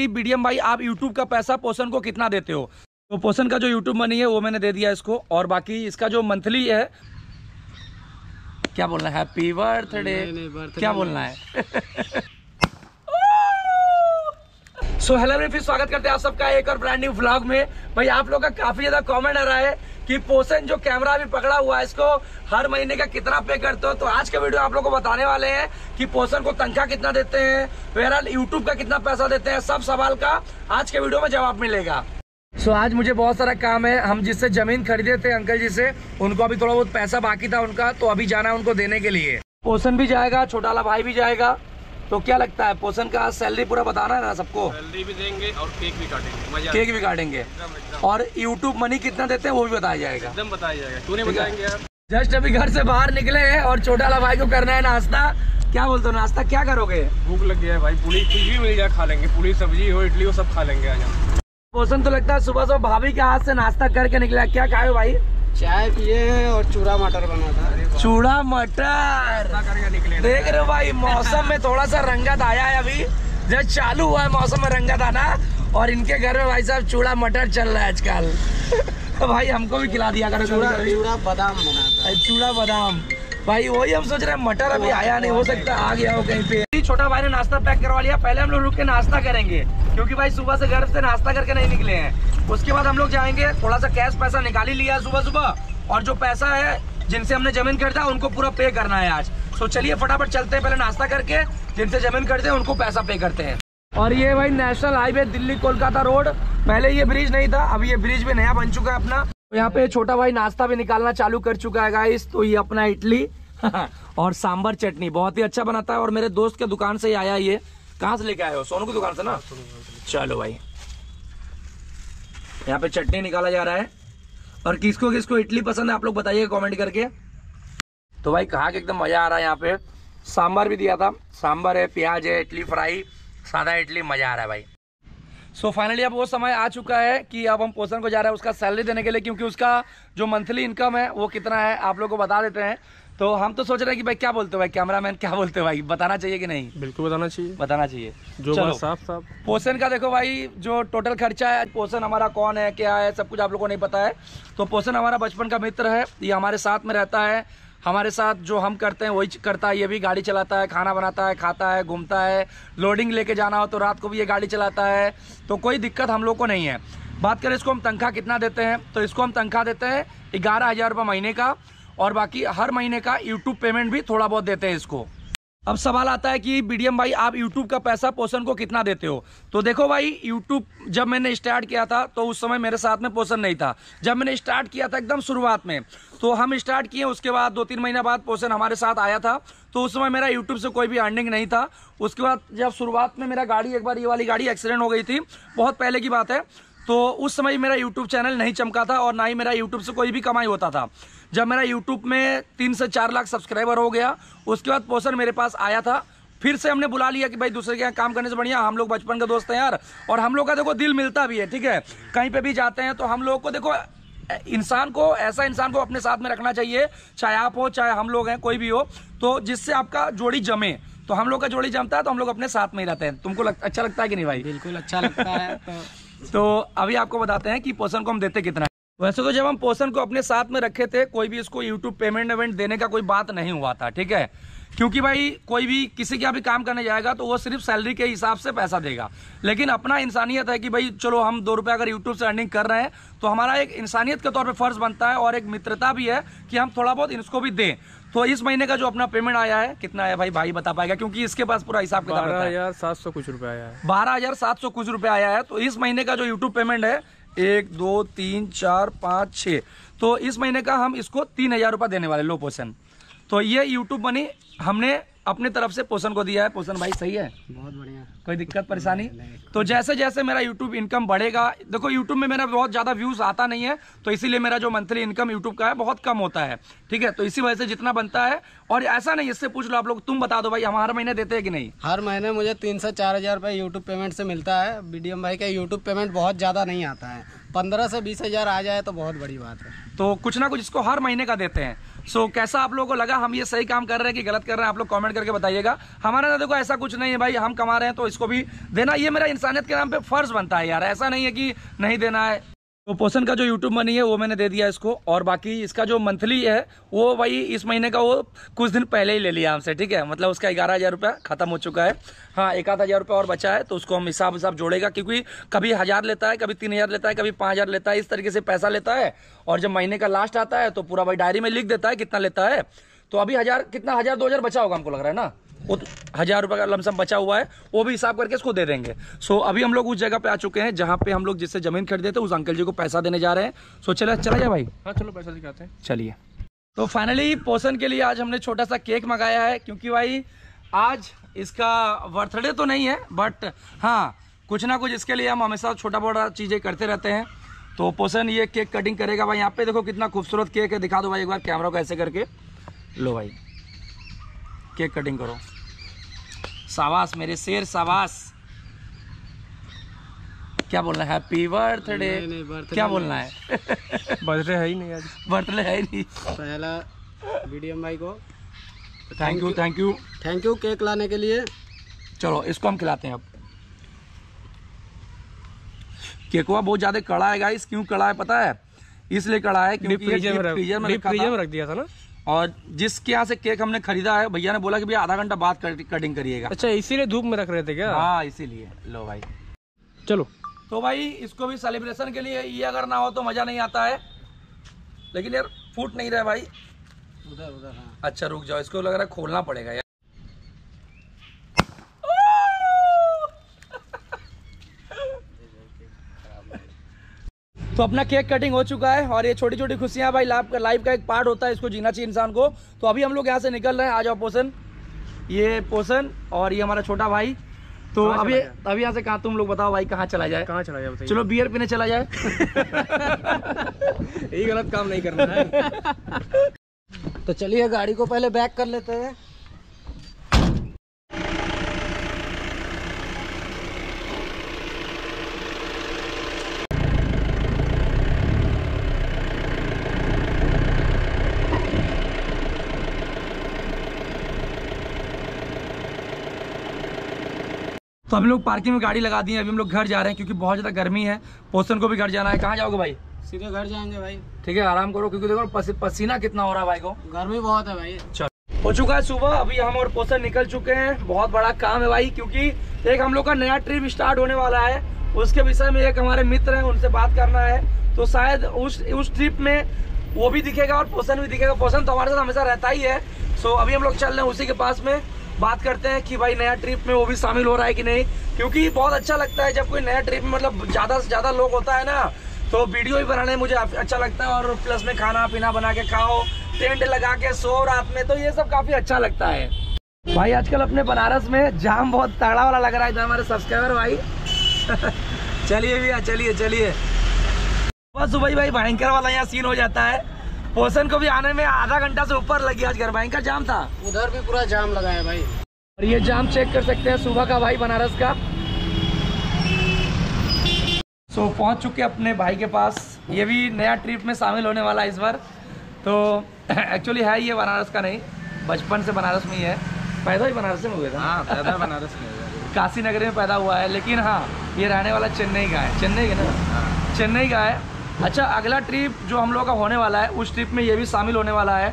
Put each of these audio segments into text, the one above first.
कि बीडीएम भाई आप यूट्यूब का पैसा पोषण को कितना देते हो? तो पोषण का जो यूट्यूब मनी है वो मैंने दे दिया इसको। और बाकी इसका जो मंथली है क्या बोलना है? हैप्पी बर्थडे क्या बोलना है? सो हेलो फिर स्वागत करते हैं आप सबका एक और ब्रांड न्यू ब्लॉग में। भाई आप लोग का काफ़ी ज़्यादा कमेंट आ रहा है। कि पोषण जो कैमरा भी पकड़ा हुआ है इसको हर महीने का कितना पे करते हो? तो आज का वीडियो आप लोग को बताने वाले हैं कि पोषण को तनख्वाह कितना देते हैं बहरहाल यूट्यूब का कितना पैसा देते हैं सब सवाल का आज के वीडियो में जवाब मिलेगा। सो so, आज मुझे बहुत सारा काम है हम जिससे ज़मीन खरीदे थे अंकल जी से उनको अभी थोड़ा बहुत पैसा बाकी था उनका तो अभी जाना है उनको देने के लिए। पोषण भी जाएगा छोटाला भाई भी जाएगा तो क्या लगता है पोषण का सैलरी पूरा बताना है ना सबको? सैलरी भी देंगे और केक भी काटेंगे। केक भी काटेंगे। और यूट्यूब मनी कितना देते हैं वो भी बताया जाएगा। एकदम बताया जाएगा। क्यों नहीं बताएँगे यार? जस्ट अभी घर से बाहर निकले हैं और छोटा वाला भाई को करना है नाश्ता। क्या बोलते हो नाश्ता क्या करोगे? भूख लग गया है भाई। पूरी कुछ भी मिल जाए खा लेंगे। पूरी सब्ज़ी हो इडली हो सब खा लेंगे आज हम। पोषण तो लगता है सुबह सुबह भाभी के हाथ से नाश्ता करके निकला क्या खाए भाई? चाय पिए और चूरा मटर बना था। चूड़ा मटर। निकले देख रहे हो भाई मौसम में थोड़ा सा रंगत आया है अभी। जब चालू हुआ है मौसम में रंगत आना और इनके घर में भाई साहब चूड़ा मटर चल रहा है आजकल। तो भाई हमको भी खिला दिया करो चूड़ा चूड़ा बादाम बना चूड़ा बादाम। भाई वही हम सोच रहे हैं मटर अभी आया नहीं हो सकता आ गया हो कहीं पे। छोटा भाई ने नाश्ता पैक करवा लिया पहले हम लोग रुक के नाश्ता करेंगे क्योंकि भाई सुबह से घर से नाश्ता करके नहीं निकले हैं। उसके बाद हम लोग जाएँगे थोड़ा सा कैश पैसा निकाल ही लिया सुबह सुबह और जो पैसा है जिनसे हमने ज़मीन खरीदा, उनको पूरा पे करना है आज। तो चलिए फटाफट चलते हैं, पहले नाश्ता करके, जिनसे ज़मीन खरीदे हैं, उनको पैसा पे करते हैं। और ये भाई national highway Delhi Kolkata road. पहले ये ब्रिज नहीं था अभी ये ब्रिज भी नया बन चुका है अपना। तो यहाँ पे छोटा भाई नाश्ता भी निकालना चालू कर चुका है गाइस तो ये अपना इडली और सांबर चटनी, बहुत ही अच्छा बनाता है। और मेरे दोस्त के दुकान से ही आया ये। कहाँ से लेके आए हो? सोनू की दुकान से ना? चलो भाई। यहाँ पे चटनी निकाला जा रहा है। और किसको किसको इडली पसंद है, आप लोग बताइए कमेंट करके। तो भाई कहा कि एकदम मज़ा आ रहा है यहाँ पे। सांबर भी दिया था। सांबर है, प्याज है, इडली फ्राई, सादा इडली, मज़ा आ रहा है भाई। सो so फाइनली अब वो समय आ चुका है कि अब हम पोषण को जा रहे हैं उसका सैलरी देने के लिए, क्योंकि उसका जो मंथली इनकम है, वो कितना है, आप लोग को बता देते हैं। तो हम तो सोच रहे हैं कि भाई क्या बोलते हो भाई? कैमरामैन क्या बोलते हो भाई? बताना चाहिए कि नहीं? बिल्कुल बताना चाहिए। बताना चाहिए। जो बात साफ़ साफ़ पोषण का देखो भाई जो टोटल खर्चा है पोषण हमारा कौन है क्या है सब कुछ आप लोगों को नहीं पता है। तो पोषण हमारा बचपन का मित्र है ये हमारे साथ में रहता है। हमारे साथ जो हम करते हैं वही करता है ये भी गाड़ी चलाता है खाना बनाता है खाता है घूमता है लोडिंग लेके जाना हो तो रात को भी ये गाड़ी चलाता है। तो कोई दिक्कत हम लोग को नहीं है। बात करें इसको हम तनख्वाह कितना देते हैं? तो इसको हम तनख्वाह देते हैं ग्यारह हज़ार रुपये महीने का। और बाकी हर महीने का यूट्यूब पेमेंट भी थोड़ा बहुत देते हैं इसको। अब सवाल आता है कि बीडीएम भाई, आप यूट्यूब का पैसा पोषण को कितना देते हो? तो देखो भाई यूट्यूब जब मैंने स्टार्ट किया था तो उस समय मेरे साथ में पोषण नहीं था। जब मैंने स्टार्ट किया था एकदम शुरुआत में तो हम स्टार्ट किए, उसके बाद दो तीन महीने बाद पोषण हमारे साथ आया था। तो उस समय मेरा यूट्यूब से कोई भी अर्निंग नहीं था। उसके बाद जब शुरुआत में मेरा गाड़ी, एक बार ये वाली गाड़ी एक्सीडेंट हो गई थी, बहुत पहले की बात है तो उस समय मेरा यूट्यूब चैनल नहीं चमका था और ना ही मेरा यूट्यूब से कोई भी कमाई होता था। जब मेरा यूट्यूब में तीन से चार लाख सब्सक्राइबर हो गया उसके बाद पोषण मेरे पास आया था। फिर से हमने बुला लिया कि भाई दूसरे के यहाँ काम करने से बढ़िया हम लोग बचपन के दोस्त हैं यार और हम लोग का देखो दिल मिलता भी है ठीक है? कहीं पे भी जाते हैं तो हम लोग को देखो इंसान को ऐसा इंसान को अपने साथ में रखना चाहिए चाहे आप हो चाहे हम लोग हैं कोई भी हो तो जिससे आपका जोड़ी जमे। तो हम लोग का जोड़ी जमता है तो हम लोग अपने साथ में ही रहते हैं। तुमको लग, अच्छा लगता है कि नहीं भाई? बिल्कुल अच्छा लगता है तो तो अभी आपको बताते हैं कि पोषण को हम देते कितना वैसे तो जब हम पोषण को अपने साथ में रखे थे कोई भी इसको यूट्यूब पेमेंट वेमेंट देने का कोई बात नहीं हुआ था ठीक है? क्योंकि भाई कोई भी किसी के यहाँ भी काम करने जाएगा तो वो सिर्फ़ सैलरी के हिसाब से पैसा देगा। लेकिन अपना इंसानियत है कि भाई चलो हम दो रुपये अगर यूट्यूब से अर्निंग कर रहे हैं तो हमारा एक इंसानियत के तौर पे फ़र्ज़ बनता है और एक मित्रता भी है कि हम थोड़ा बहुत इसको भी दें। तो इस महीने का जो अपना पेमेंट आया है कितना आया भाई भाई बता पाएगा? क्योंकि इसके पास पूरा हिसाब किताब बारह हज़ार सात सौ कुछ रुपया आया है। बारह हज़ार सात सौ कुछ रुपया आया है तो इस महीने का जो यूट्यूब पेमेंट है एक, दो, तीन, चार, पाँच छः तो इस महीने का हम इसको तीन हज़ार रुपये देने वाले लो पोषण तो ये यूट्यूब बनी हमने अपने तरफ़ से पोषण को दिया है। पोषण भाई सही है? बहुत बढ़िया। कोई दिक्कत परेशानी? तो जैसे जैसे मेरा यूट्यूब इनकम बढ़ेगा देखो यूट्यूब में मेरा बहुत ज़्यादा व्यूज़ आता नहीं है तो इसीलिए मेरा जो मंथली इनकम यूट्यूब का है बहुत कम होता है। ठीक है? तो इसी वजह से जितना बनता है और ऐसा नहीं इससे पूछ लो आप लोग तुम बता दो भाई हम हर महीने देते हैं कि नहीं? हर महीने मुझे तीन से चार हज़ार रुपये यूट्यूब पेमेंट से मिलता है। बीडीएम भाई का यूट्यूब पेमेंट बहुत ज़्यादा नहीं आता है। पंद्रह से बीस हज़ार आ जाए तो बहुत बड़ी बात है। तो कुछ ना कुछ इसको हर महीने का देते हैं। सो so, कैसा आप लोगों को लगा हम ये सही काम कर रहे हैं कि गलत कर रहे हैं? आप लोग कमेंट करके बताइएगा। हमारे ना देखो ऐसा कुछ नहीं है भाई हम कमा रहे हैं तो इसको भी देना। ये मेरा इंसानियत के नाम पे फ़र्ज़ बनता है यार। ऐसा नहीं है कि नहीं देना है। तो पोषण का जो यूट्यूब मनी है, वो मैंने दे दिया इसको। और बाकी इसका जो मंथली है, वो भाई इस महीने का वो कुछ दिन पहले ही ले लिया हमसे, ठीक है? मतलब उसका ग्यारह हज़ार रुपया खत्म हो चुका है। हाँ एक आध हज़ार रुपया और बचा है तो उसको हम हिसाब हिसाब जोड़ेगा, क्योंकि कभी हज़ार लेता है, कभी तीन हज़ार लेता है, कभी पाँच हज़ार लेता है, इस तरीके से पैसा लेता है। और जब महीने का लास्ट आता है तो पूरा भाई डायरी में लिख देता है कितना लेता है। तो अभी हज़ार, कितना? हज़ार, दो हज़ार बचा होगा, हमको लग रहा है ना? वो तो हज़ार रुपए का लमसम बचा हुआ है वो भी हिसाब करके इसको दे देंगे। सो अभी हम लोग उस जगह पे आ चुके हैं जहाँ पे हम लोग जिससे ज़मीन खरीदे थे उस अंकल जी को पैसा देने जा रहे हैं। सो चला चला जाए भाई। हाँ चलो पैसा दिखाते हैं। चलिए। तो फाइनली पोषण के लिए आज हमने छोटा सा केक मंगाया है क्योंकि भाई आज इसका बर्थडे तो नहीं है बट हाँ कुछ ना कुछ इसके लिए हम हमेशा छोटा बड़ा चीज़ें करते रहते हैं। तो पोषण ये केक कटिंग करेगा भाई। यहाँ पे देखो कितना खूबसूरत केक है दिखा दो भाई एक बार कैमरा को ऐसे करके। लो भाई। केक कटिंग करो। सावास मेरे शेर सावास। क्या बोलना है? हैप्पी बर्थडे क्या बोलना है। बर्थडे है ही नहीं आज। बर्थडे है ही नहीं। पहला बीडीएम भाई को। Thank you thank you thank you cake लाने के लिए। चलो इसको हम खिलाते हैं अब। केकवा बहुत ज़्यादा कड़ा है गाइस क्यों कड़ा है पता है? इसलिए कड़ा है क्योंकि फ्रीजर में रख दिया था ना? और जिसके यहाँ से केक हमने खरीदा है भैया ने बोला कि भैया आधा घंटा बाद कटिंग करिएगा। अच्छा इसीलिए धूप में रख रहे थे क्या? हाँ इसीलिए। लो भाई। चलो। तो भाई इसको भी सेलिब्रेशन के लिए ये अगर ना हो तो मज़ा नहीं आता है। लेकिन यार फूट नहीं रहा भाई। उधर उधर हाँ। अच्छा रुक जाओ इसको लग रहा है खोलना पड़ेगा यार। तो अपना केक कटिंग हो चुका है और ये छोटी छोटी खुशियाँ भाई लाइफ का लाइफ का एक पार्ट होता है इसको जीना चाहिए इंसान को। तो अभी हम लोग यहाँ से निकल रहे हैं। आ जाओ पोषण। ये पोषण और ये हमारा छोटा भाई। तो अभी अभी यहाँ से कहा तुम लोग बताओ भाई कहाँ चला जाए? कहाँ चला जाए चलो बियर पीने चला जाए। यही गलत काम नहीं करना है। तो चलिए गाड़ी को पहले बैक कर लेते हैं। तो हम लोग पार्किंग में गाड़ी लगा दी है। अभी हम लोग घर जा रहे हैं क्योंकि बहुत ज़्यादा गर्मी है। पोषण को भी घर जाना है। कहाँ जाओगे भाई? सीधे घर जाएँगे भाई। ठीक है आराम करो क्योंकि देखो पसी, पसीना कितना हो रहा है भाई को। गर्मी बहुत है भाई। चलो। हो चुका है सुबह अभी हम और पोषण निकल चुके हैं। बहुत बड़ा काम है भाई क्योंकि एक हम लोग का नया ट्रिप स्टार्ट होने वाला है। उसके विषय में एक हमारे मित्र हैं उनसे बात करना है। तो शायद उस उस ट्रिप में वो भी दिखेगा और पोषण भी दिखेगा। पोषण तो हमारे साथ हमेशा रहता ही है। सो अभी हम लोग चल रहे हैं उसी के पास में। बात करते हैं कि भाई नया ट्रिप में वो भी शामिल हो रहा है कि नहीं, क्योंकि बहुत अच्छा लगता है जब कोई नया ट्रिप में मतलब ज़्यादा से ज़्यादा लोग होता है ना तो वीडियो भी बनाने मुझे अच्छा लगता है और प्लस में खाना पीना बना के खाओ टेंट लगा के सो रात में तो ये सब काफ़ी अच्छा लगता है। भाई, आजकल अपने बनारस में जाम बहुत तगड़ा वाला लग रहा है हमारे सब्सक्राइबर भाई। चलिए भैया, चलिए चलिए। बस सुबह भाई, भयंकर वाला यहाँ सीन हो जाता है। पोषण को भी आने में आधा घंटा से ऊपर लगी आज घर का जाम था? उधर भी पूरा जाम लगा है भाई। और ये जाम चेक कर सकते हैं सुबह का भाई बनारस का। सो so, पहुँच चुके अपने भाई के पास। ये भी नया ट्रिप में शामिल होने वाला है इस बार। तो एक्चुअली है ये बनारस का नहीं। बचपन से बनारस में ही है। पैदा ही बनारस में हुए था। हाँ पैदा बनारस में काशी नगर में पैदा हुआ है। लेकिन हाँ ये रहने वाला चेन्नई का है। चेन्नई का ना? चेन्नई का है। अच्छा अगला ट्रिप जो हम लोग का होने वाला है उस ट्रिप में ये भी शामिल होने वाला है।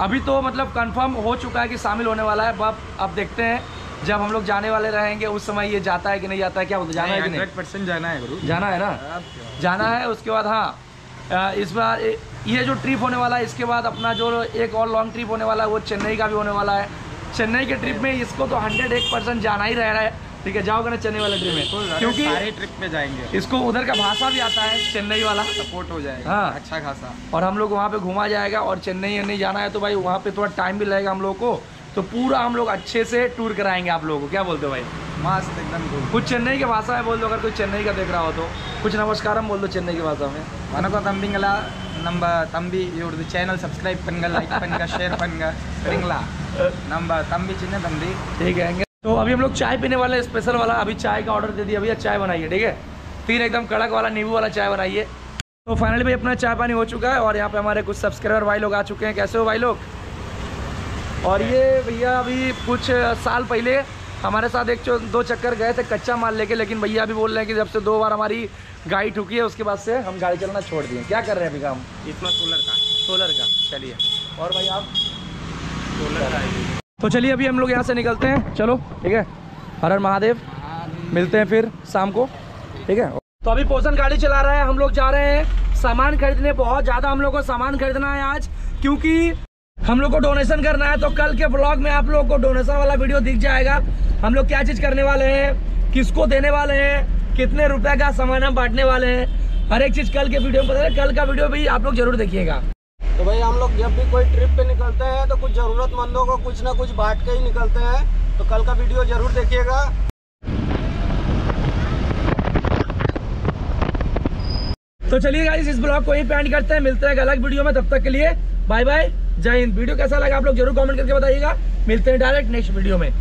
अभी तो मतलब कंफर्म हो चुका है कि शामिल होने वाला है अब अब देखते हैं जब हम लोग जाने वाले रहेंगे उस समय ये जाता है कि नहीं जाता है क्या जाना है कि नहीं परसेंट जाना है गुरु जाना है ना? जाना है उसके बाद हाँ इस बार ये जो ट्रिप होने वाला है इसके बाद अपना जो एक और लॉन्ग ट्रिप होने वाला है वो चेन्नई का भी होने वाला है। चेन्नई के ट्रिप में इसको तो हंड्रेड एक परसेंट जाना ही रह रहा है। ठीक है जाओगे ना चेन्नई वाले ट्रिप में क्योंकि सारे ट्रिप पे जाएंगे इसको उधर का भाषा भी आता है चेन्नई वाला सपोर्ट हो जाएगा हाँ। अच्छा खासा और हम लोग वहाँ पे घुमा जाएगा और चेन्नई नहीं जाना है तो भाई वहाँ पे थोड़ा टाइम भी लगेगा हम लोग को तो पूरा हम लोग अच्छे से टूर कराएंगे आप लोगों को क्या बोलते हो भाई मस्त एकदम गुड कुछ चेन्नई की भाषा में बोल दो अगर कोई चेन्नई का देख रहा हो तो कुछ नमस्कारम बोल दो चेन्नई की भाषा में வணக்கம் தம்பிங்களா நம்ம தம்பி இவரது சேனல் சப்ஸ்கிரைப் பண்ணுங்க லைக் பண்ணுங்க ஷேர் பண்ணுங்க சரிங்களா நம்ம தம்பி சின்ன தம்பி ठीक है तो अभी हम लोग चाय पीने वाले हैं, स्पेशल वाला। अभी चाय का ऑर्डर दे दिया। भैया चाय बनाइए ठीक है? तीन एकदम कड़क वाला नींबू वाला चाय बनाइए। तो फाइनली भाई अपना चाय पानी हो चुका है और यहाँ पे हमारे कुछ सब्सक्राइबर भाई लोग आ चुके हैं। कैसे हो भाई लोग? और ये भैया अभी कुछ साल पहले हमारे साथ एक दो चक्कर गए थे कच्चा माल लेके लेकिन भैया अभी बोल रहे हैं कि जब से दो बार हमारी गाड़ी ठुकी है उसके बाद से हम गाड़ी चलाना छोड़ दिए। क्या कर रहे हैं अभी काम? इतना सोलर का सोलर का चलिए। और भाई आप? सोलर का तो चलिए अभी हम लोग यहाँ से निकलते हैं। चलो, ठीक है? हर हर महादेव, मिलते हैं फिर शाम को, ठीक है? तो अभी पोषण गाड़ी चला रहा है, हम लोग जा रहे हैं। सामान खरीदने, बहुत ज़्यादा हम लोग को सामान खरीदना है आज, क्योंकि हम लोग को डोनेशन करना है तो कल के ब्लॉग में आप लोग को डोनेशन वाला वीडियो दिख जाएगा। हम लोग क्या चीज़ करने वाले हैं, किसको देने वाले हैं, कितने रुपए का सामान हम बांटने वाले हैं, हर एक चीज़ कल के वीडियो में पता है, कल का वीडियो भी आप लोग ज़रूर देखिएगा। तो भाई हम लोग जब भी कोई ट्रिप पे निकलते हैं तो कुछ ज़रूरतमंदों को कुछ ना कुछ बांट के ही निकलते हैं। तो कल का वीडियो ज़रूर देखिएगा। तो चलिए गाइस इस ब्लॉग को यहीं पे एंड करते हैं। मिलते हैं अलग वीडियो में, तब तक के लिए बाय बाय जय हिंद। वीडियो कैसा लगा आप लोग ज़रूर कमेंट करके बताइएगा। मिलते हैं डायरेक्ट नेक्स्ट वीडियो में।